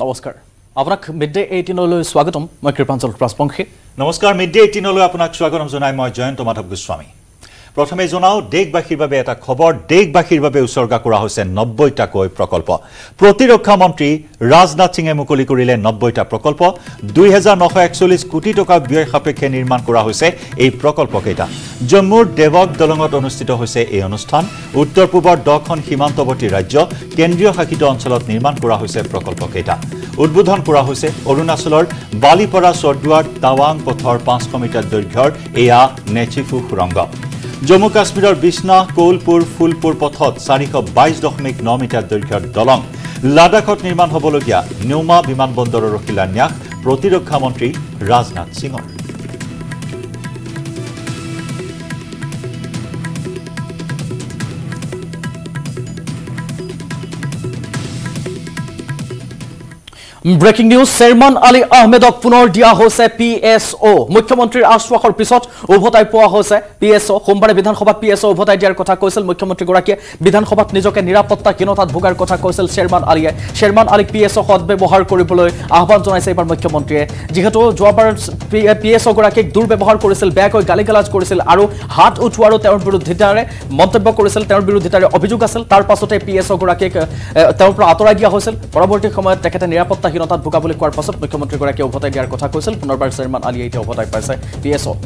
নমস্কাৰ। আপোনাক mid day এইটিনলৈ স্বাগতম। মই কৃপাঞ্চল ৰাজবংশী নমস্কাৰ মিড ডে এইটিনলৈ আপোনাক স্বাগতম জনাই মই জয়ন্ত মাধৱ গোস্বামী। প্ৰথমে জনাওঁ দেশবাসীৰ বাবে এটা খবৰ দেশবাসীৰ বাবে উচৰ্গা কৰা হৈছে নব্বৈটাকৈ প্ৰকল্প। প্ৰতিৰক্ষা মন্ত্ৰী ৰাজনাথ সিঙে মুকলি কৰিলে নব্বৈটা প্ৰকল্প। দুই হেজাৰ নশ একচল্লিছ কোটি টকা ব্যয় সাপেক্ষে নিৰ্মাণ কৰা হৈছে এই প্ৰকল্পকেইটা। জম্মুৰ দেৱক দলঙত অনুষ্ঠিত হৈছে এই অনুষ্ঠান। উত্তৰ পূবৰ দহখন সীমান্তৱৰ্তী ৰাজ্য কেন্দ্ৰীয় শাসিত অঞ্চলত নিৰ্মাণ কৰা হৈছে প্ৰকল্পকেইটা। উদ্বোধন কৰা হৈছে অৰুণাচলৰ বালিপৰা চৰ্দুৱাৰ টাৱাং পথৰ পাঁচশ মিটাৰ দৈৰ্ঘ্যৰ এয়া নেচিফু সুৰংগ। জম্মু কাশ্মীৰৰ বিছনা কৌলপুৰ ফুলপুৰ পথত চাৰিশ বাইছ দশমিক ন মিটাৰ দৈৰ্ঘ্যৰ দলং। লাডাখত নিৰ্মাণ হ'বলগীয়া নিউমা বিমানবন্দৰৰ শিলান্যাস প্ৰতিৰক্ষা মন্ত্ৰী ৰাজনাথ সিঙৰ। ব্ৰেকিং নিউজ শ্বেৰমান আলী আহমেদক পুনৰ দিয়া হৈছে পি এছ অ' মুখ্যমন্ত্ৰীৰ আশ্বাসৰ পিছত উভতাই পোৱা হৈছে পি এছ অ' সোমবাৰে বিধানসভাত পি এছ অ' উভতাই দিয়াৰ কথা কৈছিল মুখ্যমন্ত্ৰীগৰাকীয়ে। বিধানসভাত নিজকে নিৰাপত্তাহীনতাত ভোগাৰ কথা কৈছিল শ্বেৰমান আলীয়ে শ্বেৰমান আলীক পি এছ অ' সদব্যৱহাৰ কৰিবলৈ আহ্বান জনাইছে এইবাৰ মুখ্যমন্ত্ৰীয়ে। যিহেতু যোৱাবাৰ পি এছ অ'গৰাকীক দুৰ্ব্যৱহাৰ কৰিছিল বেয়াকৈ গালি গালাজ কৰিছিল আৰু হাত উঠোৱাৰো তেওঁৰ বিৰোধিতাৰে মন্তব্য কৰিছিল তেওঁৰ বিৰোধিতাৰে অভিযোগ আছিল। তাৰ পাছতে পি এছ অ'গৰাকীক তেওঁৰ পৰা আঁতৰাই দিয়া হৈছিল। পৰৱৰ্তী সময়ত তেখেতে নিৰাপত্তা হীনতাত ভোগা বুলি কোৱাৰ পাছত মুখ্যমন্ত্ৰীগৰাকীয়ে উভতাই দিয়াৰ কথা কৈছিল। পুনৰবাৰ চেয়াৰমান আলিয়ে এতিয়া উভতাই পাইছে। পি এছ অ'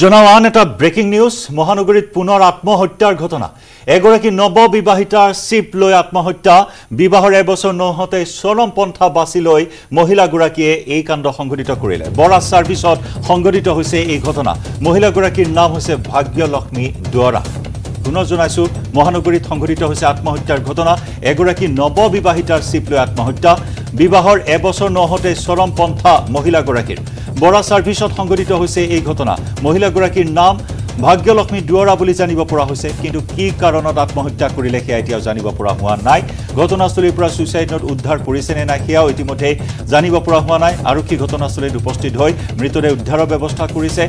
জনাওঁ আন এটা ব্ৰেকিং নিউজ। মহানগৰীত পুনৰ আত্মহত্যাৰ ঘটনা। এগৰাকী নৱবিবাহিতাৰ চিপ লৈ আত্মহত্যা। বিবাহৰ এবছৰ নহওঁতে চৰম পন্থা বাছি লৈ মহিলাগৰাকীয়ে এই কাণ্ড সংঘটিত কৰিলে। বৰা ছাৰ্ভিচত সংঘটিত হৈছে এই ঘটনা। মহিলাগৰাকীৰ নাম হৈছে ভাগ্যলক্ষ্মী দুৱৰা। পুনৰ জনাইছো মহানগৰীত সংঘটিত হৈছে আত্মহত্যাৰ ঘটনা। এগৰাকী নৱবিবাহিতাৰ চিপ লৈ আত্মহত্যা। বিবাহৰ এবছৰ নহওঁতে চৰম পন্থা মহিলাগৰাকীৰ। বৰা ছাৰ্ভিচত সংঘটিত হৈছে এই ঘটনা। মহিলাগৰাকীৰ নাম ভাগ্যলক্ষ্মী দুৱৰা বুলি জানিব পৰা হৈছে কিন্তু কি কাৰণত আত্মহত্যা কৰিলে সেয়া এতিয়াও জানিব পৰা হোৱা নাই। ঘটনাস্থলীৰ পৰা ছুইচাইড নোট উদ্ধাৰ কৰিছে নে নাই সেয়াও ইতিমধ্যে জানিব পৰা হোৱা নাই। আৰক্ষী ঘটনাস্থলীত উপস্থিত হৈ মৃতদেহ উদ্ধাৰৰ ব্যৱস্থা কৰিছে।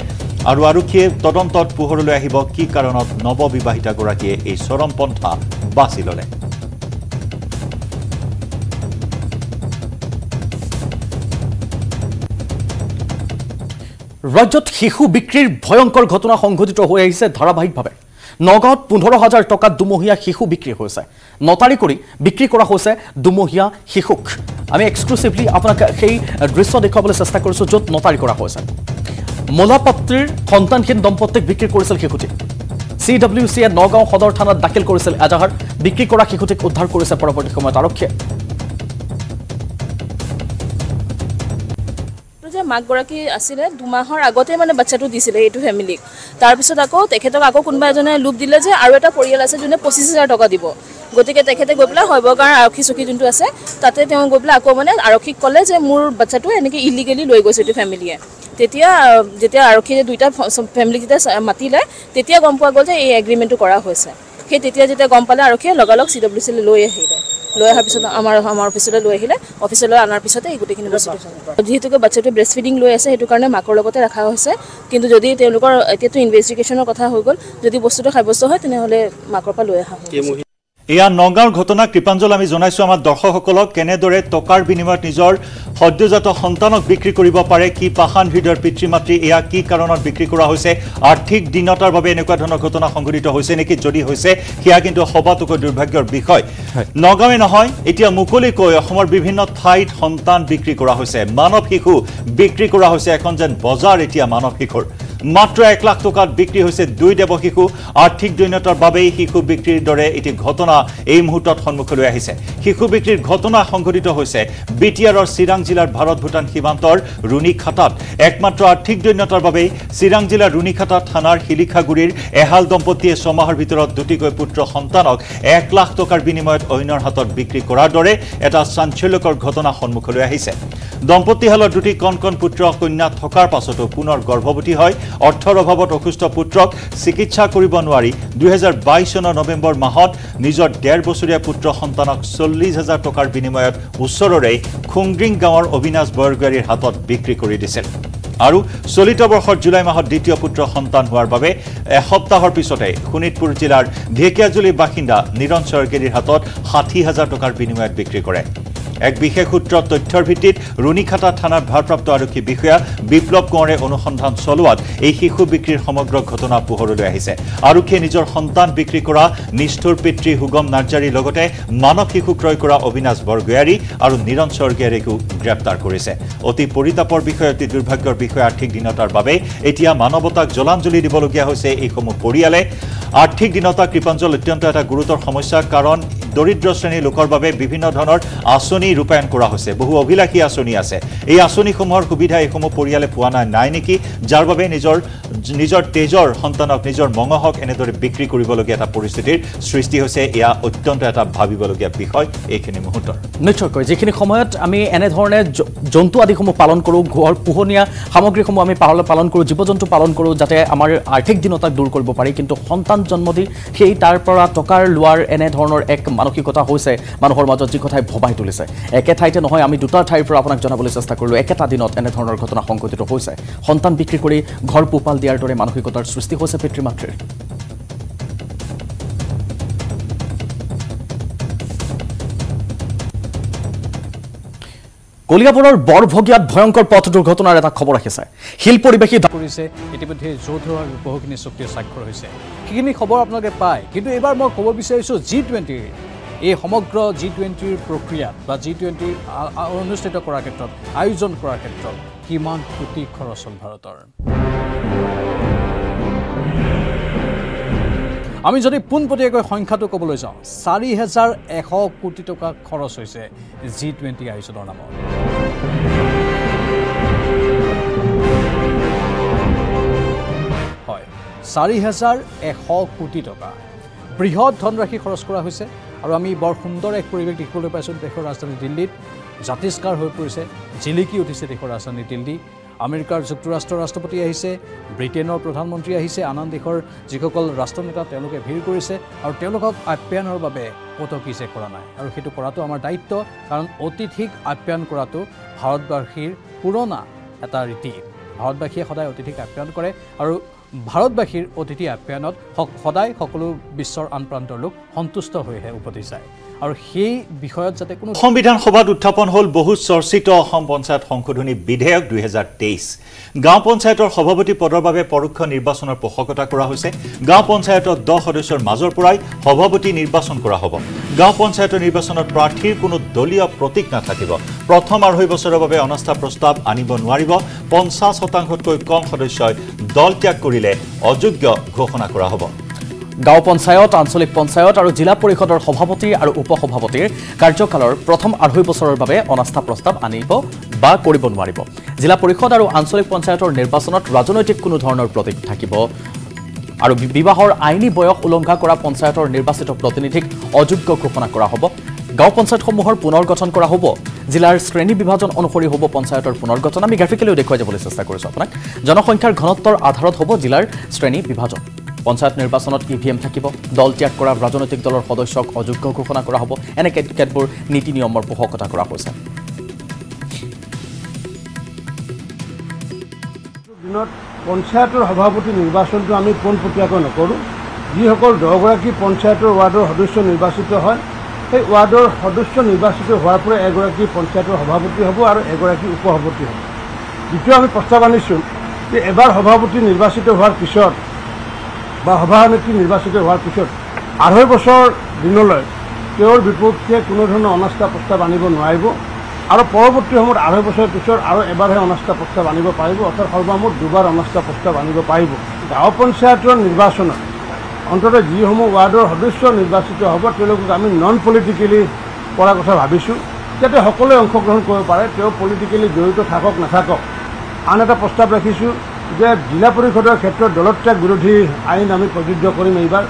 আৰু আৰক্ষীয়ে তদন্তত পোহৰলৈ আহিব কি কাৰণত নৱবিবাহিতাগৰাকীয়ে এই চৰম পন্থা বাছি ল'লে? ৰাজ্যত শিশু বিক্ৰীৰ ভয়ংকৰ ঘটনা সংঘটিত হৈ আহিছে ধাৰাবাহিকভাৱে। নগাঁৱত পোন্ধৰ হাজাৰ টকাত দুমহীয়া শিশু বিক্ৰী হৈছে। নটাৰী কৰি বিক্ৰী কৰা হৈছে দুমহীয়া শিশুক। আমি এক্সক্লুচিভলি আপোনাক সেই দৃশ্য দেখুৱাবলৈ চেষ্টা কৰিছোঁ য'ত নটাৰী কৰা হৈছে। মোলাপাত্ৰীৰ সন্তানহীন দম্পতীক বিক্ৰী কৰিছিল শিশুটি। চি ডব্লিউ চিয়ে নগাঁও সদৰ থানাত দাখিল কৰিছিল এজাহাৰ। বিক্ৰী কৰা শিশুটিক উদ্ধাৰ কৰিছে পৰৱৰ্তী সময়ত আৰক্ষীয়ে। মাকগৰাকী আছিলে দুমাহৰ আগতে মানে বাচ্ছাটো দিছিলে এইটো ফেমিলিক তাৰপিছত আকৌ তেখেতক আকৌ কোনোবা এজনে লোভ দিলে যে আৰু এটা পৰিয়াল আছে যোনে পঁচিছ হাজাৰ টকা দিব। গতিকে তেখেতে গৈ পেলাই গাঁৱৰ আৰক্ষী চকী যোনটো আছে তাতে তেওঁ গৈ পেলাই আকৌ মানে আৰক্ষীক ক'লে যে মোৰ বাচ্ছাটো এনেকৈ ইলিগেলি লৈ গৈছে এইটো ফেমিলিয়ে তেতিয়া যেতিয়া আৰক্ষীয়ে দুইটা ফেমিলি যেতিয়া মাতিলে তেতিয়া গম পোৱা গ'ল যে এই এগ্ৰিমেণ্টটো কৰা হৈছে। সেই তেতিয়া যেতিয়া গম পালে আৰক্ষীয়ে লগালগ চি ডব্লিউ চিলৈ লৈ আহিলে। লৈ অহাৰ পিছত আমাৰ আমাৰ অফিচলৈ লৈ আহিলে। অফিচলৈ অনাৰ পিছতে এই গোটেইখিনি বস্তু যিহেতুকে বাচ্ছাটোৱে ব্ৰেষ্ট ফিডিং লৈ আছে সেইটো কাৰণে মাকৰ লগতে ৰখা হৈছে। কিন্তু যদি তেওঁলোকৰ এতিয়াতো ইনভেষ্টিগেশ্যনৰ কথা হৈ গ'ল যদি বস্তুটো সাব্যস্ত হয় তেনেহ'লে মাকৰ পৰা লৈ অহা হয় এয়া নগাঁৱৰ ঘটনা কৃপাঞ্জল আমি জনাইছো। আমাৰ দৰ্শকসকলক কেনেদৰে টকাৰ বিনিময়ত নিজৰ সদ্যজাত সন্তানক বিক্ৰী কৰিব পাৰে কি পাষাণ হৃদয়ৰ পিতৃ মাতৃ এয়া কি কাৰণত বিক্ৰী কৰা হৈছে আৰ্থিক দীনতাৰ বাবে এনেকুৱা ধৰণৰ ঘটনা সংঘটিত হৈছে নেকি যদি হৈছে সেয়া কিন্তু সবাতোকৈ দুৰ্ভাগ্যৰ বিষয়। নগাঁৱে নহয় এতিয়া মুকলিকৈ অসমৰ বিভিন্ন ঠাইত সন্তান বিক্ৰী কৰা হৈছে মানৱ শিশু বিক্ৰী কৰা হৈছে এখন যেন বজাৰ এতিয়া মানৱ শিশুৰ। মাত্ৰ এক লাখ টকাত বিক্ৰী হৈছে দুই দেৱ শিশু। আৰ্থিক দৈন্যতাৰ বাবেই শিশু বিক্ৰীৰ দৰে এটি ঘটনা এই মুহূৰ্তত সন্মুখলৈ আহিছে। শিশু বিক্ৰীৰ ঘটনা সংঘটিত হৈছে বি টি আৰৰ চিৰাং জিলাৰ ভাৰত ভূটান সীমান্তৰ ৰুণিখাটাত। একমাত্ৰ আৰ্থিক দৈন্যতাৰ বাবেই চিৰাং জিলাৰ ৰুণিখাটা থানাৰ শিলিখাগুৰিৰ এহাল দম্পতীয়ে ছমাহৰ ভিতৰত দুটিকৈ পুত্ৰ সন্তানক এক লাখ টকাৰ বিনিময়ত অন্যৰ হাতত বিক্ৰী কৰাৰ দৰে এটা চাঞ্চল্যকৰ ঘটনা সন্মুখলৈ আহিছে। দম্পতীহালৰ দুটি কণ কণ পুত্ৰ কন্যা থকাৰ পাছতো পুনৰ গৰ্ভৱতী হয় অৰ্থৰ অভাৱত অসুস্থ পুত্ৰক চিকিৎসা কৰিব নোৱাৰি। দুহেজাৰ বাইছ চনৰ নৱেম্বৰ মাহত নিজৰ ডেৰ বছৰীয়া পুত্ৰ সন্তানক চল্লিছ হাজাৰ টকাৰ বিনিময়ত ওচৰৰে খুংগ্ৰিং গাঁৱৰ অবিনাশ বৰগোৱাৰীৰ হাতত বিক্ৰী কৰি দিছিল। আৰু চলিত বৰ্ষৰ জুলাই মাহত দ্বিতীয় পুত্ৰ সন্তান হোৱাৰ বাবে এসপ্তাহৰ পিছতে শোণিতপুৰ জিলাৰ ঢেকীয়াজুলিৰ বাসিন্দা নিৰণ স্বৰ্গেৰীৰ হাতত ষাঠি হাজাৰ টকাৰ বিনিময়ত বিক্ৰী কৰে। এক বিশেষ সূত্ৰত তথ্যৰ ভিত্তিত ৰুণিখাটা থানাৰ ভাৰপ্ৰাপ্ত আৰক্ষী বিষয়া বিপ্লৱ কোঁৱৰে অনুসন্ধান চলোৱাত এই শিশু বিক্ৰীৰ সমগ্ৰ ঘটনা পোহৰলৈ আহিছে। আৰক্ষীয়ে নিজৰ সন্তান বিক্ৰী কৰা নিষ্ঠুৰ পিতৃ সুগম নাৰ্জাৰীৰ লগতে মানৱ শিশু ক্ৰয় কৰা অবিনাশ বৰগয়াৰী আৰু নিৰণ স্বৰ্গীয়াৰীকো গ্ৰেপ্তাৰ কৰিছে। অতি পৰিতাপৰ বিষয় অতি দুৰ্ভাগ্যৰ বিষয় আৰ্থিক দীনতাৰ বাবে এতিয়া মানৱতাক জলাঞ্জলি দিবলগীয়া হৈছে এইসমূহ পৰিয়ালে। আৰ্থিক দীনতা কৃপাঞ্জল অত্যন্ত এটা গুৰুতৰ সমস্যা কাৰণ দৰিদ্ৰ শ্ৰেণীৰ লোকৰ বাবে বিভিন্ন ধৰণৰ আঁচনি ৰূপায়ণ কৰা হৈছে। বহু অভিলাষী আঁচনি আছে। এই আঁচনিসমূহৰ সুবিধা এইসমূহ পৰিয়ালে পোৱা নাই নাই নেকি? যাৰ বাবে নিজৰ নিজৰ তেজৰ সন্তানক নিজৰ মঙহক এনেদৰে বিক্ৰী কৰিবলগীয়া এটা পৰিস্থিতিৰ সৃষ্টি হৈছে এয়া অত্যন্ত এটা ভাবিবলগীয়া বিষয় এইখিনি মুহূৰ্তৰ নিশ্চয়কৈ যিখিনি সময়ত আমি এনেধৰণে জন্তু আদিসমূহ পালন কৰোঁ ঘৰ পোহনীয়া সামগ্ৰীসমূহ আমি পালন কৰোঁ জীৱ জন্তু পালন কৰোঁ যাতে আমাৰ আৰ্থিক দীনতাক দূৰ কৰিব পাৰি কিন্তু সন্তান জন্ম দি সেই তাৰ পৰা টকাৰ লোৱাৰ এনেধৰণৰ এক মানসিকতা হৈছে মানুহৰ মাজত যি কথাই ভবাই তুলিছে। একে ঠাইতে নহয় আমি দুটা ঠাইৰ পৰা আপোনাক জনাবলৈ চেষ্টা কৰিলোঁ। একেটা দিনত এনেধৰণৰ ঘটনা সংঘটিত হৈছে। সন্তান বিক্ৰী কৰি ঘৰ পোহপাল দিয়াৰ দৰে মানসিকতাৰ সৃষ্টি হৈছে পিতৃ মাতৃৰ কলিয়াবৰৰ বৰভগীয়াত ভয়ংকৰ পথ দুৰ্ঘটনাৰ এটা খবৰ আহিছে শিল পৰিৱেশী কৰিছে ইতিমধ্যে যৌথ বহুখিনি চুক্তিৰ স্বাক্ষৰ হৈছে। সেইখিনি খবৰ আপোনালোকে পায়। কিন্তু এইবাৰ মই ক'ব বিচাৰিছোঁ জি টুৱেণ্টিৰ এই সমগ্ৰ জি টুৱেণ্টিৰ প্ৰক্ৰিয়াত বা জি টুৱেণ্টিৰ অনুষ্ঠিত কৰাৰ ক্ষেত্ৰত আয়োজন কৰাৰ ক্ষেত্ৰত কিমান কোটি খৰচ হ'ল ভাৰতৰ? আমি যদি পোনপটীয়াকৈ সংখ্যাটো ক'বলৈ যাওঁ চাৰি হেজাৰ এশ কোটি টকা খৰচ হৈছে জি টুৱেণ্টি আয়োজনৰ নামত। হয় চাৰি হেজাৰ এশ কোটি টকা। বৃহৎ ধনৰাশি খৰচ কৰা হৈছে আৰু আমি বৰ সুন্দৰ এক পৰিৱেশ দেখিবলৈ পাইছোঁ দেশৰ ৰাজধানী দিল্লীত। জাতিষ্কাৰ হৈ পৰিছে জিলিকি উঠিছে দেশৰ ৰাজধানী দিল্লী। আমেৰিকাৰ যুক্তৰাষ্ট্ৰৰ ৰাষ্ট্ৰপতি আহিছে ব্ৰিটেইনৰ প্ৰধানমন্ত্ৰী আহিছে আন আন দেশৰ যিসকল ৰাষ্ট্ৰনেতা তেওঁলোকে ভিৰ কৰিছে আৰু তেওঁলোকক আপ্যায়নৰ বাবে কটকিছে কৰা নাই। আৰু সেইটো কৰাটো আমাৰ দায়িত্ব কাৰণ অতিথিক আপ্যায়ন কৰাটো ভাৰতবাসীৰ পুৰণা এটা ৰীতি। ভাৰতবাসীয়ে সদায় অতিথিক আপ্যায়ন কৰে আৰু ভাৰতবাসীৰ অতিথি আপ্যায়নত সদায় সকলো বিশ্বৰ আন প্ৰান্তৰ লোক সন্তুষ্ট হৈহে উভতি যায়। আৰু সেই বিষয়ত যাতে কোনো অসম বিধানসভাত উত্থাপন হ'ল বহু চৰ্চিত অসম পঞ্চায়ত সংশোধনী বিধেয়ক দুহেজাৰ তেইছ। গাঁও পঞ্চায়তৰ সভাপতি পদৰ বাবে পৰোক্ষ নিৰ্বাচনৰ পোষকতা কৰা হৈছে। গাঁও পঞ্চায়তত দহ সদস্যৰ মাজৰ পৰাই সভাপতি নিৰ্বাচন কৰা হ'ব। গাঁও পঞ্চায়তৰ নিৰ্বাচনত প্ৰাৰ্থীৰ কোনো দলীয় প্ৰতীক নাথাকিব। প্ৰথম আঢ়ৈ বছৰৰ বাবে অনাস্থা প্ৰস্তাৱ আনিব নোৱাৰিব। পঞ্চাছ শতাংশতকৈ কম সদস্যই দল ত্যাগ কৰিলে অযোগ্য ঘোষণা কৰা হ'ব। গাঁও পঞ্চায়ত আঞ্চলিক পঞ্চায়ত আৰু জিলা পৰিষদৰ সভাপতি আৰু উপসভাপতিৰ কাৰ্যকালৰ প্ৰথম আঢ়ৈ বছৰৰ বাবে অনাস্থা প্ৰস্তাৱ আনিব বা কৰিব নোৱাৰিব। জিলা পৰিষদ আৰু আঞ্চলিক পঞ্চায়তৰ নিৰ্বাচনত ৰাজনৈতিক কোনো ধৰণৰ প্ৰতীক থাকিব আৰু বিবাহৰ আইনী বয়স উলংঘা কৰা পঞ্চায়তৰ নিৰ্বাচিত প্ৰতিনিধিক অযোগ্য ঘোষণা কৰা হ'ব। গাঁও পঞ্চায়তসমূহৰ পুনৰ গঠন কৰা হ'ব। জিলাৰ শ্ৰেণী বিভাজন অনুসৰি হ'ব পঞ্চায়তৰ পুনৰ গঠন আমি গ্ৰাফিকেলিও দেখুৱাই যাবলৈ চেষ্টা কৰিছোঁ আপোনাক। জনসংখ্যাৰ ঘনত্বৰ আধাৰত হ'ব জিলাৰ শ্ৰেণী বিভাজন। পঞ্চায়ত নিৰ্বাচনত ই ভি এম থাকিব দল ত্যাগ কৰা ৰাজনৈতিক দলৰ সদস্যক অযোগ্য ঘোষণা কৰা হ'ব এনে কেত- কেতবোৰ নীতি নিয়মৰ পোষকতা কৰা হৈছে। দিনত পঞ্চায়তৰ সভাপতি নিৰ্বাচনটো আমি পোনপটীয়াকৈ নকৰোঁ। যিসকল দহগৰাকী পঞ্চায়তৰ ৱাৰ্ডৰ সদস্য নিৰ্বাচিত হয় সেই ৱাৰ্ডৰ সদস্য নিৰ্বাচিত হোৱাৰ পৰা এগৰাকী পঞ্চায়তৰ সভাপতি হ'ব আৰু এগৰাকী উপসভাপতি হ'ব। দ্বিতীয় আমি প্ৰস্তাৱ আনিছোঁ যে এবাৰ সভাপতি নিৰ্বাচিত হোৱাৰ পিছত বা সভানেত্ৰী নিৰ্বাচিত হোৱাৰ পিছত আঢ়ৈ বছৰ দিনলৈ তেওঁৰ বিপক্ষে কোনো ধৰণৰ অনাস্থা প্ৰস্তাৱ আনিব নোৱাৰিব আৰু পৰৱৰ্তী সময়ত আঢ়ৈ বছৰৰ পিছত আৰু এবাৰহে অনাস্থা প্ৰস্তাৱ আনিব পাৰিব অৰ্থাৎ সৰ্বমুঠ দুবাৰ অনাস্থা প্ৰস্তাৱ আনিব পাৰিব। গাঁও পঞ্চায়তৰ নিৰ্বাচনত অন্ততঃ যিসমূহ ৱাৰ্ডৰ সদস্য নিৰ্বাচিত হ'ব আমি নন পলিটিকেলি কৰাৰ কথা ভাবিছোঁ। যাতে কৰিব পাৰে তেওঁ পলিটিকেলি জড়িত থাকক নাথাকক। আন এটা প্ৰস্তাৱ ৰাখিছোঁ যে জিলা পৰিষদৰ ক্ষেত্ৰত দলত্যাগ বিৰোধী আইন আমি প্ৰযোজ্য কৰিম এইবাৰ।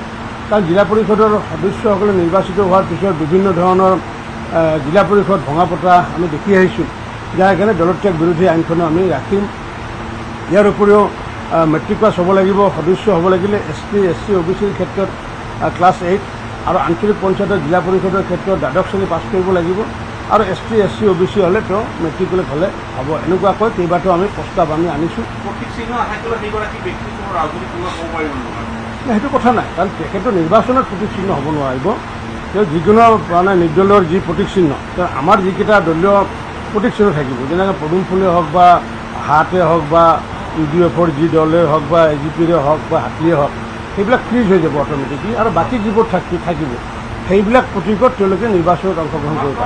কাৰণ জিলা পৰিষদৰ সদস্যসকলে নিৰ্বাচিত হোৱাৰ পিছত বিভিন্ন ধৰণৰ জিলা পৰিষদ ভঙা পতা আমি দেখি আহিছোঁ। যাৰ কাৰণে দলত্যাগ বিৰোধী আইনখনো আমি ৰাখিম। ইয়াৰ উপৰিও মেট্ৰিক পাছ হ'ব লাগিব সদস্য হ'ব লাগিলে S T S C O' B চিৰ ক্ষেত্ৰত ক্লাছ এইট আৰু আঞ্চলিক পঞ্চায়তৰ জিলা পৰিষদৰ ক্ষেত্ৰত দ্বাদশ শ্ৰেণী পাছ কৰিব লাগিব। আৰু S T S C O' B C হ'লে তেওঁ মেট্ৰিকুলেট হ'লে হ'ব। এনেকুৱাকৈ কেইবাটাও আমি প্ৰস্তাৱ আমি আনিছোঁ। সেইটো কথা নাই। কাৰণ তেখেতৰ নিৰ্বাচনত প্ৰতীক চিহ্ন হ'ব নোৱাৰিব। তেওঁ যিকোনো মানে নিৰ্দলীয়ৰ যি প্ৰতীক চিহ্ন। তেওঁ আমাৰ যিকেইটা দলীয় প্ৰতীক চিহ্ন থাকিব। যেনেকৈ পদুম ফুলেই হওক বা হাতে হওক বা ইউ ডি এফৰ যি দলে হওক বা এ জি পিৰে হওক বা হাতীয়ে হওক সেইবিলাক ফ্ৰিজ হৈ যাব অট'মেটিকলি আৰু বাকী যিবোৰ থাকি থাকিব। সেইবিলাক প্ৰতীকত তেওঁলোকে নিৰ্বাচনত অংশগ্ৰহণ কৰিব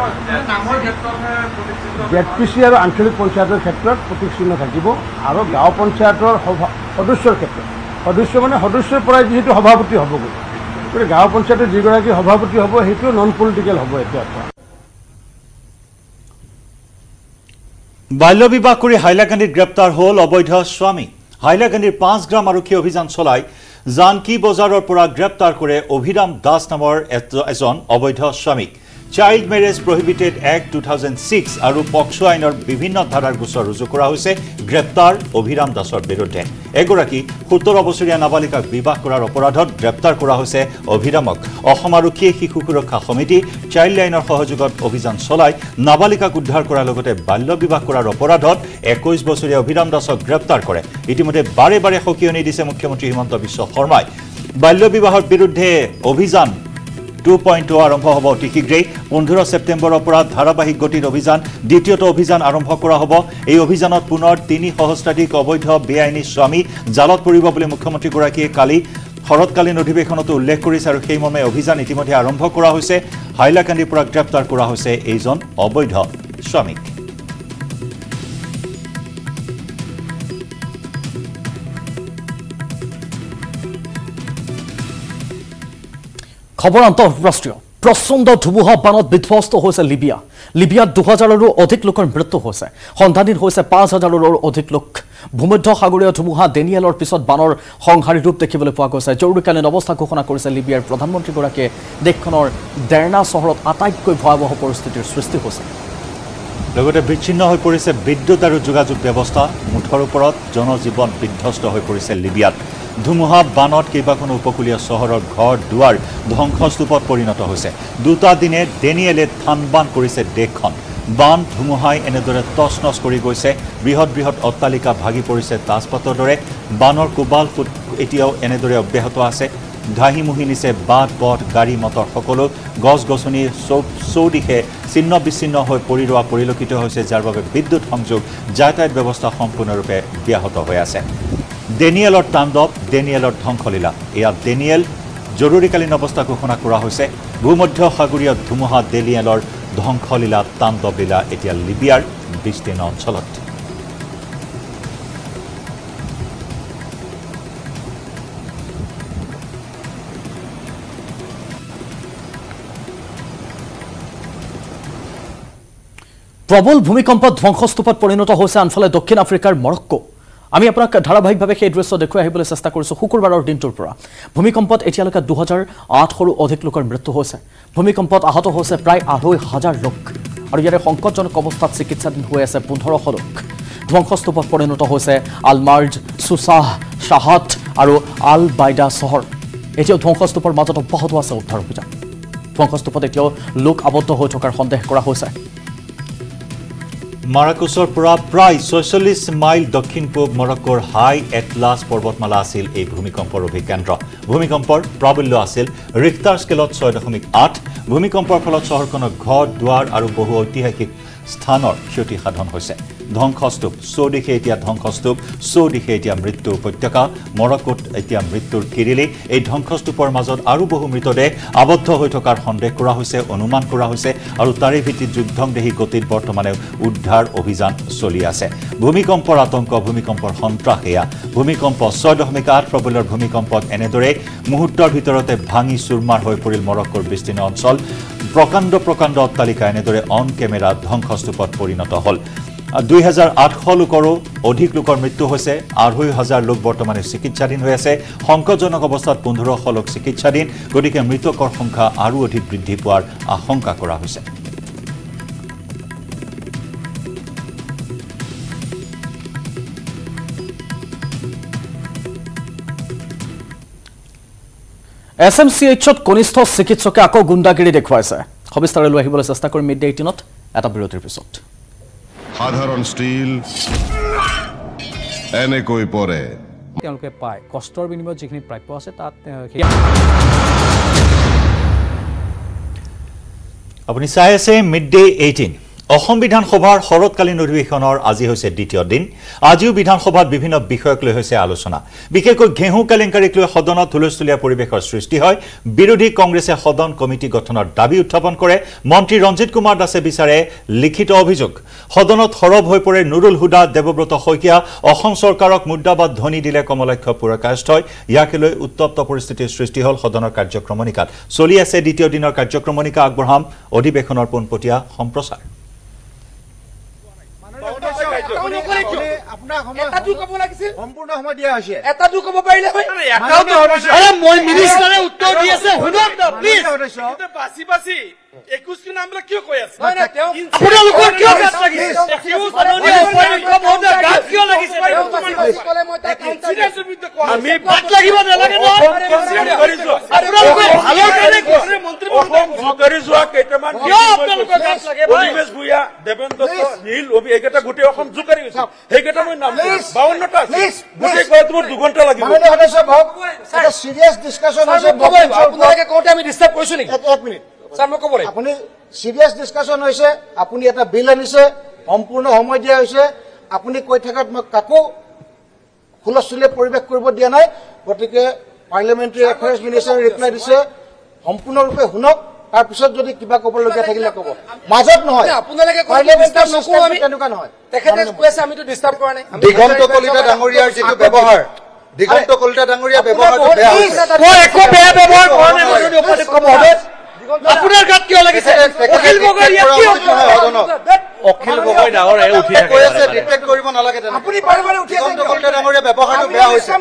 জেড পি চি আৰু আঞ্চলিক পঞ্চায়তৰ ক্ষেত্ৰত প্ৰতীক চিহ্ন থাকিব আৰু গাঁও পঞ্চায়তৰ সদস্যৰ ক্ষেত্ৰত। সদস্য মানে সদস্যৰ পৰাই যিহেতু সভাপতি হ'বগৈ। গতিকে গাঁও পঞ্চায়তৰ যিগৰাকী সভাপতি হ'ব সেইটো নন পলিটিকেল হ'ব এতিয়া বাল্য বিবাহ কৰি হাইলাকান্দিত গ্ৰেপ্তাৰ হ'ল অবৈধ স্বামী। হাইলাকান্দিৰ পাঁচ গ্ৰাম আৰক্ষী অভিযান চলাই জানকী বজাৰৰ পৰা গ্ৰেপ্তাৰ কৰে অভিৰাম দাস নামৰ এজ- এজন অবৈধ স্বামীক child marriage prohibited act two thousand six আৰু পক্সো আইনৰ বিভিন্ন ধাৰাৰ গোচৰ ৰুজু কৰা হৈছে গ্ৰেপ্তাৰ অভিৰাম দাসৰ বিৰুদ্ধে। এগৰাকী সোতৰ বছৰীয়া নাবালিকাক বিবাহ কৰাৰ অপৰাধত গ্ৰেপ্তাৰ কৰা হৈছে অভিৰামক। অসম আৰক্ষীয়ে শিশু সুৰক্ষা সমিতি চাইল্ড লাইনৰ সহযোগত অভিযান চলাই নাবালিকাক উদ্ধাৰ কৰাৰ লগতে বাল্য বিবাহ কৰাৰ অপৰাধত একৈছ বছৰীয়া অভিৰাম দাসক গ্ৰেপ্তাৰ কৰে। ইতিমধ্যে বাৰে বাৰে সকিয়নি দিছে মুখ্যমন্ত্ৰী হিমন্ত বিশ্ব শৰ্মাই। বাল্য বিবাহৰ বিৰুদ্ধে অভিযান টু পইণ্ট আৰম্ভ হ'ব অতি শীঘ্ৰেই। পোন্ধৰ ছেপ্টেম্বৰৰ পৰা ধাৰাবাহিক গতিত অভিযান দ্বিতীয়টো অভিযান আৰম্ভ কৰা হ'ব। এই অভিযানত পুনৰ তিনি সহস্ৰাধিক অবৈধ বেআইনী স্বামী জালত পৰিব বুলি মুখ্যমন্ত্ৰীগৰাকীয়ে কালি শৰৎকালীন অধিৱেশনতো উল্লেখ কৰিছে আৰু সেইমৰ্মে অভিযান ইতিমধ্যে আৰম্ভ কৰা হৈছে। হাইলাকান্দিৰ পৰা গ্ৰেপ্তাৰ কৰা হৈছে এইজন অবৈধ স্বামীক। খবৰ আন্তঃৰাষ্ট্ৰীয় প্ৰচণ্ড ধুমুহা বানত বিধ্বস্ত হৈছে লিবিয়া। লিবিয়াত দুহাজাৰৰো অধিক লোকৰ মৃত্যু হৈছে। সন্ধানহীন হৈছে পাঁচ হাজাৰৰো অধিক লোক। ভূমধ্য সাগৰীয় ধুমুহা ডেনিয়েলৰ পিছত বানৰ সংহাৰী ৰূপ দেখিবলৈ পোৱা গৈছে। জৰুৰীকালীন অৱস্থা ঘোষণা কৰিছে লিবিয়াৰ প্ৰধানমন্ত্ৰীগৰাকীয়ে। দেশখনৰ ডেৰনা চহৰত আটাইতকৈ ভয়াৱহ পৰিস্থিতিৰ সৃষ্টি হৈছে। লগতে বিচ্ছিন্ন হৈ পৰিছে বিদ্যুৎ আৰু যোগাযোগ ব্যৱস্থা। মুঠৰ ওপৰত জনজীৱন বিধ্বস্ত হৈ পৰিছে লিবিয়াত। ধুমুহা বানত কেইবাখনো উপকূলীয় চহৰৰ ঘৰ দুৱাৰ ধ্বংসস্তূপত পৰিণত হৈছে। দুটা দিনে ডেনিয়েলে থান বান কৰিছে দেশখন। বান ধুমুহাই এনেদৰে টচ নচ কৰি গৈছে। বৃহৎ বৃহৎ অট্টালিকা ভাগি পৰিছে তাজপাতৰ দৰে। বানৰ কোবাল ফুট এতিয়াও এনেদৰে অব্যাহত আছে। ঘাঁহিমুহি নিছে বাট পথ গাড়ী মটৰ সকলো গছ গছনি চৌ চৌদিশে ছিন্ন বিচ্ছিন্ন হৈ পৰি ৰোৱা পৰিলক্ষিত হৈছে যাৰ বাবে বিদ্যুৎ সংযোগ যাতায়াত ব্যৱস্থা সম্পূৰ্ণৰূপে ব্যাহত হৈ আছে। ডেনিয়েলৰ তাণ্ডৱ ডেনিয়েলৰ ধ্বংসলীলা। এয়া ডেনিয়েল জৰুৰীকালীন অৱস্থা ঘোষণা কৰা হৈছে। ভূমধ্য সাগৰীয় ধুমুহা ডেনিয়েলৰ ধ্বংসলীলা তাণ্ডৱলীলা এতিয়া লিবিয়াৰ বিস্তীৰ্ণ অঞ্চলত। প্ৰবল ভূমিকম্পত ধ্বংসস্তূপত পৰিণত হৈছে আনফালে দক্ষিণ আফ্ৰিকাৰ মৰক্কো। আমি আপোনাক ধাৰাবাহিকভাৱে সেই দৃশ্য দেখুৱাই আহিবলৈ চেষ্টা কৰিছোঁ শুকুৰবাৰৰ দিনটোৰ পৰা। ভূমিকম্পত এতিয়ালৈকে দুহাজাৰ আঠশৰো অধিক লোকৰ মৃত্যু হৈছে। ভূমিকম্পত আহত হৈছে প্ৰায় আঢ়ৈ হাজাৰ লোক। আৰু ইয়াৰে সংকটজনক অৱস্থাত চিকিৎসাধীন হৈ আছে পোন্ধৰশ লোক। ধ্বংসস্তূপত পৰিণত হৈছে আলমাৰ্জ চুচাহ শ্বাহাট আৰু আল বাইডা চহৰ। এতিয়াও ধ্বংসস্তূপৰ মাজত অব্যাহত আছে উদ্ধাৰ অভিযান। ধ্বংসস্তূপত এতিয়াও লোক আবদ্ধ হৈ থকাৰ সন্দেহ কৰা হৈছে। মাৰাকুছৰ পৰা প্ৰায় ছয়চল্লিছ মাইল দক্ষিণ পূব মৰক্কোৰ হাই এটলাছ পৰ্বতমালা আছিল এই ভূমিকম্পৰ অভিকেন্দ্ৰ। ভূমিকম্পৰ প্ৰাবল্য আছিল ৰিক্টাৰ স্কেলত ছয় দশমিক আঠ। ভূমিকম্পৰ ফলত চহৰখনৰ ঘৰ দুৱাৰ আৰু বহু ঐতিহাসিক স্থানৰ ক্ষতি সাধন হৈছে। ধ্বংসস্তূপ চৌদিশে এতিয়া ধ্বংসস্তূপ চৌদিশে এতিয়া মৃত্যু উপত্যকা মৰক্কোত এতিয়া মৃত্যুৰ কিৰিলি এই ধ্বংসস্তূপৰ মাজত আৰু বহু মৃতদেহ আবদ্ধ হৈ থকাৰ সন্দেহ কৰা হৈছে অনুমান কৰা হৈছে আৰু তাৰে ভিত্তিত যুদ্ধংদেহী গতিত বৰ্তমানে উদ্ধাৰ অভিযান চলি আছে। ভূমিকম্পৰ আতংক ভূমিকম্পৰ সন্ত্ৰাস এয়া। ভূমিকম্প ছয় দশমিক আঠ প্ৰবলৰ ভূমিকম্পত এনেদৰে মুহূৰ্তৰ ভিতৰতে ভাঙি চুৰমাৰ হৈ পৰিল মৰক্কোৰ বিস্তীৰ্ণ অঞ্চল। প্ৰকাণ্ড প্ৰকাণ্ড অট্টালিকা এনেদৰে অন কেমেৰা ধ্বংসস্তূপত পৰিণত হ'ল। দুই হাজাৰ আঠশ লোকৰো অধিক লোকৰ মৃত্যু হৈছে আঢ়ৈ হাজাৰ লোক বৰ্তমানে চিকিৎসাধীন হৈ আছে। সংকটজনক অৱস্থাত পোন্ধৰশ লোক চিকিৎসাধীন গতিকে মৃতকৰ সংখ্যা আৰু অধিক বৃদ্ধি পোৱাৰ আশংকা কৰা হৈছে। এছ এম চি এইচত কনিষ্ঠ চিকিৎসকে আকৌ গুণ্ডাগিৰি দেখুৱাইছে। সবিস্তাৰে লৈ আহিবলৈ চেষ্টা কৰিম মিড ডে এইটিনত এটা বিৰতিৰ পিছত। সাধাৰণ ষ্টীল এনেকৈ পৰে। তেওঁলোকে পায়। কষ্টৰ বিনিময়ত যিখিনি প্ৰাপ্য আছে তাত আপুনি চাই আছে মিড ডে এইটিন। অসম বিধানসভাৰ শৰৎকালীন অধিৱেশনৰ আজি হৈছে দ্বিতীয় দিন। আজিও বিধানসভাত বিভিন্ন বিষয়ক লৈ হৈছে আলোচনা। বিশেষকৈ ঘেঁহু কেলেংকাৰীক লৈ সদনত হুলস্থুলীয়া পৰিৱেশৰ সৃষ্টি হয়। বিৰোধী কংগ্ৰেছে সদন কমিটি গঠনৰ দাবী উত্থাপন কৰে। মন্ত্ৰী ৰঞ্জিত কুমাৰ দাসে বিচাৰে লিখিত অভিযোগ। সদনত সৰব হৈ পৰে নুৰুল হুদা দেৱব্ৰত শইকীয়া। অসম চৰকাৰক মুদ্ৰাবাদ ধ্বনি দিলে কমলাক্ষ পুৰকায়স্থই ইয়াকে লৈ উত্তপ্ত পৰিস্থিতিৰ সৃষ্টি হ'ল সদনৰ কাৰ্যক্ৰমণিকাত। চলি আছে দ্বিতীয় দিনৰ কাৰ্যক্ৰমণিকা। আগবঢ়াম অধিৱেশনৰ পোনপটীয়া সম্প্ৰচাৰ। সম্পূৰ্ণ সময় দিয়া হৈছে। এটাটো ক'ব পাৰিলে হয়। আৰে মই মিনিষ্টাৰে উত্তৰ দি আছে শুনক না প্লিজ বাচি বাচি একৈশ কিয় কৈ আছে? আপোনালোকৰ কিয় গাত লাগিছে? কিয় লাগিছে? আমি লাগিব নালাগে যোৱা। কেইটামান কিয় আপোনালোকৰ গাত লাগে? অনিমেষ ভূঞা দেৱেন্দ্ৰ দত্ত, নীল অভি এইকেইটা গোটেই অসম জোকাৰি গৈছে। সেইকেইটা মই নাম বাৱন্নটা আছে। গোটেই কোৱাটো মোৰ দুঘণ্টা লাগিব। চিৰিয়াছ ডিছকাশ্যন হৈছে ক'ব আপোনালোকে কওঁতে আমি ডিষ্টাৰ্ব কৰিছো নেকি? এক মিনিট। ছাৰ মই ক'ব লাগিব। আপুনি চিৰিয়াছ ডিছকাশ্যন হৈছে আপুনি এটা বিল আনিছে সম্পূৰ্ণ সময় দিয়া হৈছে আপুনি কৈ থকাত মই কাকো হুলস্থুলীয়া পৰিৱেশ কৰিব দিয়া নাই গতিকে পাৰ্লিয়ামেণ্টাৰী এফেয়াৰ্ছ মিনিষ্টাৰে ৰিপ্লাই দিছে সম্পূৰ্ণৰূপে শুনক তাৰপিছত যদি কিবা ক'বলগীয়া থাকিলে ক'ব। মাজত নহয়। তেনেকুৱা দিগন্ত কলিতা ডাঙৰীয়াৰ যিটো ব্যৱহাৰ দিগন্ত কলিতা বেয়া ব্যৱহাৰ আপোনাৰ গাত কিয় লাগিছে? অখিল গগৈ ইয়াত নহয় সদনত। অখিল গগৈ ডাঙৰ উঠি কৈ। আপুনি বাৰে বাৰে উঠি বেয়া হৈছে।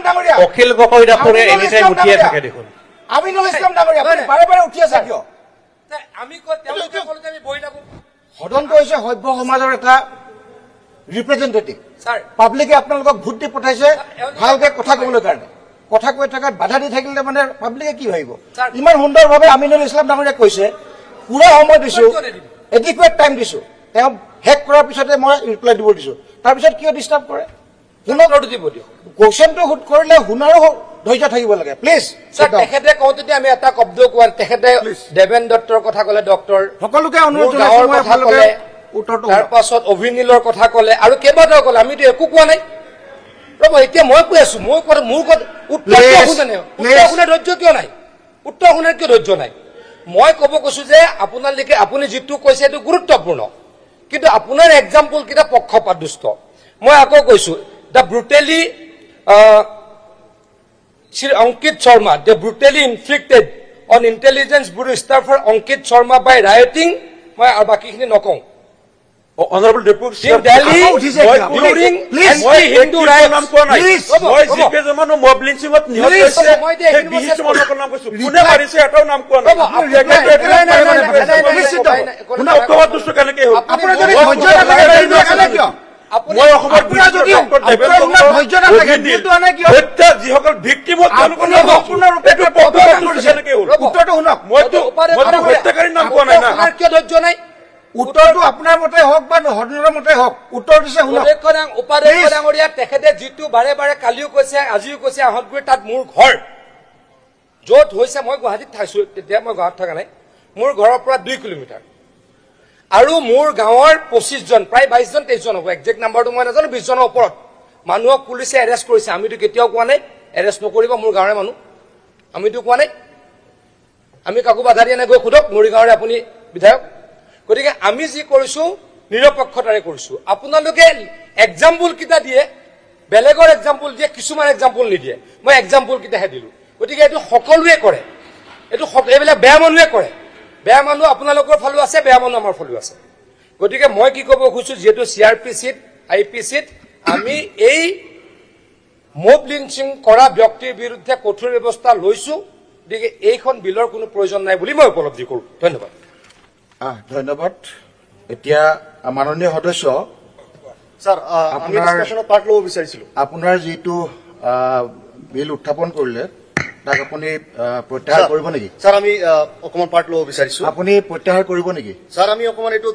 অখিল গগৈ আপুনি এনি টাইম উঠিয়ে থাকে দেখোন আমিনুল ইছলাম ডাঙৰীয়া। আপুনি বাৰে বাৰে উঠি আছে কিয়? আমি কৈ তেওঁলোকে ক'লে আমি বহি থাকো। সদনটো হৈছে সভ্য সমাজৰ এটা ৰিপ্ৰেজেণ্টেটিভ পাব্লিকে আপোনালোকক ভোট দি পঠাইছে ভালকে কথা ক'বলৈ কাৰণে। কথা কৈ থকাত বাধা দি থাকিলে মানে পাব্লিকে কি ভাবিব। ইমান সুন্দৰভাৱে আমিনুল ইছলাম ডাঙৰীয়াক কৈছে। পুৰা সময় দিছো। এডিকুৱেট টাইম দিছো। তেওঁ শেষ কৰাৰ পিছতে মই ৰিপ্লাই দিব দিছো। তাৰপিছত কিয় ডিষ্টাৰ্ব কৰে? কুৱেশ্যনটো সোধ কৰিলে শুনাৰো ধৈৰ্য থাকিব লাগে। প্লিজ তেখেতে কওঁতে আমি এটা শব্দ কোৱা তেখেতে দেৱেন দত্তৰ কথা ক'লে ডক্টৰ সকলোকে অনুৰোধ গাঁৱৰ কথা ক'লে তাৰ। পাছত অভিনীলৰ কথা ক'লে আৰু কেইবাটাও ক'লে আমিতো একো কোৱা নাই। ৰ'ব এতিয়া মই কৈ আছো মোৰ কথা মোৰ কথা উত্তৰ কিয় শুনে উত্তৰ. শুনাৰ ধৈৰ্য কিয় নাই উত্তৰ শুনাৰ কিয় ধৈৰ্য নাই মই ক'ব কৈছো যে আপোনালোকে আপুনি যিটো কৈছে সেইটো গুৰুত্বপূৰ্ণ কিন্তু আপোনাৰ এক্সাম্পল কেইটা পক্ষপাতদুষ্ট মই আকৌ কৈছো the brutally Shri Ankit Sharma the brutally inflicted on intelligence bureau staffer Ankit Sharma by rioting মই আৰু বাকীখিনি নকওঁ অনাৰেবল ডেপুটি মই যিসকল ভিক্টিমত ৰ'ব। উত্তৰটো শুনক মইতো হত্যাকাৰীৰ নাম কোৱা নাই না আপোনাৰ কিয় ধৈৰ্য নাই উত্তৰটো আপোনাৰ মতে হওক বা সদনৰ মতে হওক উত্তৰ দিছে উপাধ্যক্ষ. ডাঙৰীয়া তেখেতে যিটো বাৰে বাৰে কালিও কৈছে আজিও কৈছে আহঁতগুৰি তাত মোৰ ঘৰ। য'ত হৈছে মই গুৱাহাটীত থাইছো তেতিয়া মই গুৱাহাটীত থকা নাই। মোৰ ঘৰৰ পৰা দুই কিলোমিটাৰ। আৰু মোৰ গাঁৱৰ পঁচিছজন প্ৰায় বাইছজন তেইছজন হ'ব। একজেক্ট নাম্বাৰটো মই নাজানো বিছজনৰ ওপৰত। মানুহক পুলিচে এৰেষ্ট কৰিছে। আমিতো কেতিয়াও কোৱা নাই। এৰেষ্ট নকৰিব মোৰ গাঁৱৰে মানুহ। আমিতো কোৱা নাই। আমি কাকো বাধা দিয়া নাই। গৈ সোধক মৰিগাঁৱৰে আপুনি বিধায়ক। গতিকে আমি যি কৰিছো নিৰপেক্ষতাৰে কৰিছো। আপোনালোকে এক্সাম্পল কেইটা দিয়ে বেলেগৰ এক্সাম্পল দিয়ে কিছুমান এক্সাম্পল নিদিয়ে। মই এক্সাম্পল কেইটাহে দিলো। গতিকে এইটো সকলোৱে কৰে। এইটো এইবিলাক বেয়া মানুহে কৰে। বেয়া মানুহ আপোনালোকৰ ফালো আছে বেয়া মানুহ আমাৰ ফালো আছে। গতিকে মই কি ক'ব খুজিছো যিহেতু চি আৰ পি চিত আই পি চিত আমি এই মব লিঞ্চিং কৰা ব্যক্তিৰ বিৰুদ্ধে কঠোৰ ব্যৱস্থা লৈছো। গতিকে এইখন বিলৰ কোনো প্ৰয়োজন নাই বুলি মই উপলব্ধি কৰো। ধন্যবাদ। ধন্যবাদ। এতিয়া মাননীয় সদস্য ছাৰ আপোনাৰ- যিটো বিল উত্থাপন কৰিলে তাক আপুনি প্ৰত্যাহাৰ কৰিব নেকি? ছাৰ আমি অকণমান পাৰ্ট ল'ব বিচাৰিছো। আপুনি প্ৰত্যাহাৰ কৰিব নেকি? ছাৰ আমি অকণমান এইটো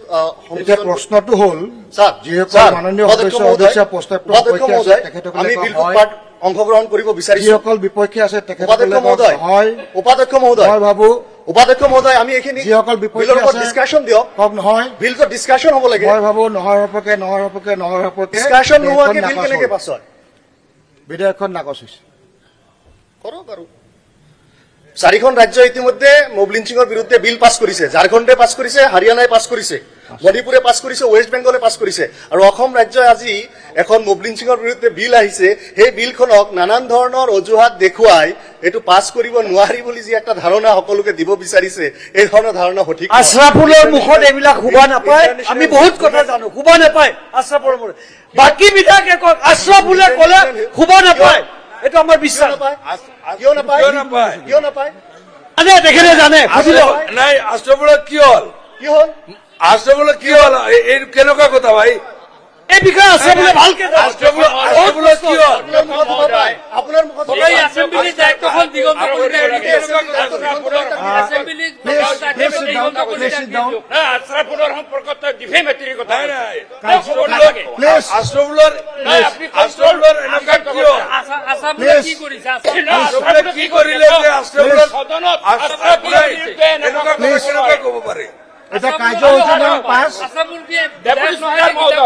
এতিয়া প্ৰশ্নটো হ'ল যিসকল ছাৰ, মাননীয় সদস্য সদস্য মহোদয়, তেখেতসকলে আমি অংশগ্ৰহণ কৰিব বিচাৰিছো। যিসকল বিপক্ষে আছে উপাধ্যক্ষ মহোদয় হয় উপাধ্যক্ষ মহোদয় মই ভাবো উপাধ্যক্ষ মহোদয় আমি এইখিনি যিসকল বিপক্ষে আছে ডিছকাশ্যন দিয়ক। কওক নহয়। বিলটোত ডিছকাশ্যন হ'ব লাগে। মই ভাবো নহয় সপক্ষে নহয় সপক্ষে নহয় সপক্ষে ডিছকাশ্যন নোহোৱাকে বিল কেনেকে। পাছ হয়? বিধেয়কখন নাকচ হৈছে। কৰক আৰু। চাৰিখন ৰাজ্য ইতিমধ্যে মব লিঞ্চিঙৰ বিৰুদ্ধে বিল পাছ কৰিছে। ঝাৰখণ্ডে পাছ কৰিছে হাৰিয়ানাই পাছ কৰিছে। মণিপুৰে পাছ কৰিছে ৱেষ্ট বেংগলে পাছ কৰিছে। আৰু অসম ৰাজ্যই আজি এখন মব লিঞ্চিঙৰ বিৰুদ্ধে বিল আহিছে। সেই বিলখনক নানান ধৰণৰ অজুহাত দেখুৱাই এইটো পাছ কৰিব নোৱাৰি বুলি যি এটা ধাৰণা সকলোকে দিব বিচাৰিছে এই ধৰণৰ ধাৰণা সঠিক। আশ্ৰাফুলৰ মুখত এইবিলাক শুবা নাপায়। আমি বহুত কথা জানো শুবা নাপায় আশ্ৰাফুলৰ মুখত। বাকী বিধায়কে কওক আশ্ৰাফুলে ক'লে শুবা নাপায়। এইটো আমাৰ বিশ্বাস। নাপায়? কিয় নাপায়? কিয় নাপায়? কিয় নাপায়? জানে তেখেতে জানে নাই আশ্ৰমলৈ কি হ'ল? কি হ'ল? আশ্ৰমলৈ কি হ'ল? এই- কেনেকুৱা কথা ভাই? ভালকে কি আশ্ৰমলৈ কি কৰিলে যে কেনেকৈ ক'ব পাৰে এতিয়া কাৰ্য পাছ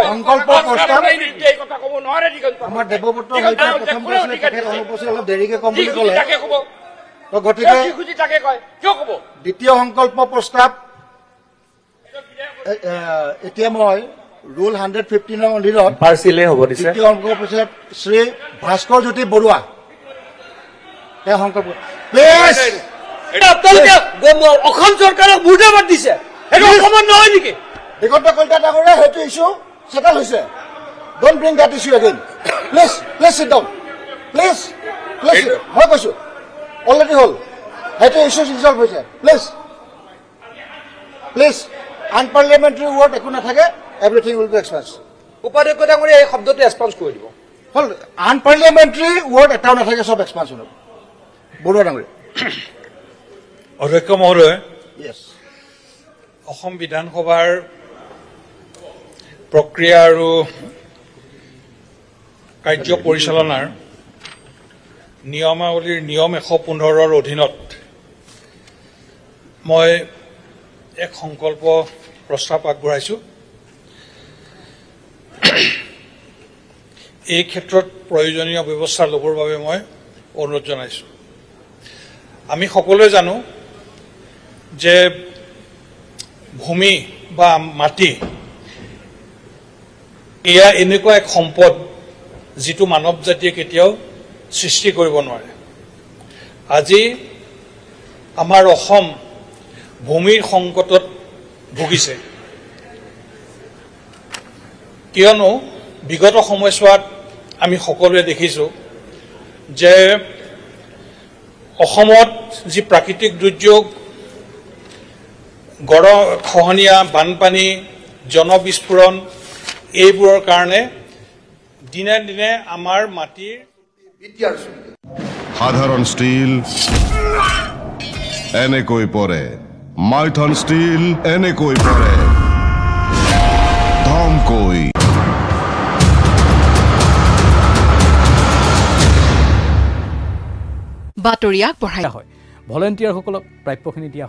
সংকল্প প্ৰস্তাৱ। আমাৰ দেৱপুত্ৰ শইকীয়া প্ৰথম কৈছিলে তেখেত অনুপস্থিত অলপ দেৰিকে কম বুলি ক'লে। তো গতিকে দ্বিতীয় সংকল্প প্ৰস্তাৱ এতিয়া মই ৰুল হাণ্ড্ৰেড ফিফটিনৰ অধীনত পাৰ্চিলে হ'ব দিছে। দ্বিতীয় সংকল্প প্ৰস্তাৱ শ্ৰী ভাস্কৰ জ্যোতি বৰুৱা। তেওঁ সংকল্প প্লিজ আপোনালোকে গ- অসম চৰকাৰক মুৰ্দাবাদ দিছে। সেইটো অসমত নহয় নেকি? দিগন্ত কলিতা ডাঙৰীয়া সেইটো ইছ্যু চেটেল হৈছে। Don't bring that issue again please please sit down please please মই কৈছো অলৰেডি হ'ল। সেইটো ইছ্যু ৰিজল্ভ হৈছে। প্লিজ প্লিজ আনপাৰ্লিয়ামেণ্টাৰী ৱৰ্ড একো নাথাকে এভৰিথিং উইল বি এক্সপেঞ্চ উপাধ্যক্ষ ডাঙৰীয়া এই শব্দটো এক্সপাঞ্চ কৰি দিব। হ'ল আনপাৰ্লিয়ামেণ্টাৰী ৱৰ্ড এটাও নাথাকে চব এক্সপেঞ্চন হ'ব বৰুৱা ডাঙৰীয়া। অধ্যক্ষ মহোদয় য়েছ অসম বিধানসভাৰ প্ৰক্ৰিয়া আৰু কাৰ্য পৰিচালনাৰ নিয়মাৱলীৰ নিয়ম এশ পোন্ধৰৰ অধীনত মই এক সংকল্প প্ৰস্তাৱ আগবঢ়াইছোঁ। এই ক্ষেত্ৰত প্ৰয়োজনীয় ব্যৱস্থা ল'বৰ বাবে মই অনুৰোধ জনাইছোঁ। আমি সকলোৱে জানো যে ভূমি বা মাটি এয়া এনেকুৱা এক সম্পদ যিটো মানৱ জাতিয়ে কেতিয়াও সৃষ্টি কৰিব নোৱাৰে। আজি আমাৰ অসম ভূমিৰ সংকটত ভুগিছে। কিয়নো বিগত সময়ছোৱাত আমি সকলোৱে দেখিছোঁ যে অসমত যি প্ৰাকৃতিক দুৰ্যোগ গড় খহনীয়া বানপানী জনবিস্ফোৰণ এইবোৰৰ কাৰণে দিনে দিনে আমাৰ মাটিৰ সাধাৰণ ষ্টীল এনেকৈ পৰে। মাইথন ষ্টীল এনেকৈ পৰে। ধমকৈ। বাতৰি আগবঢ়াই। হয়। ভলেণ্টিয়াৰসকলক প্ৰাপ্যখিনি দিয়া